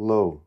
low.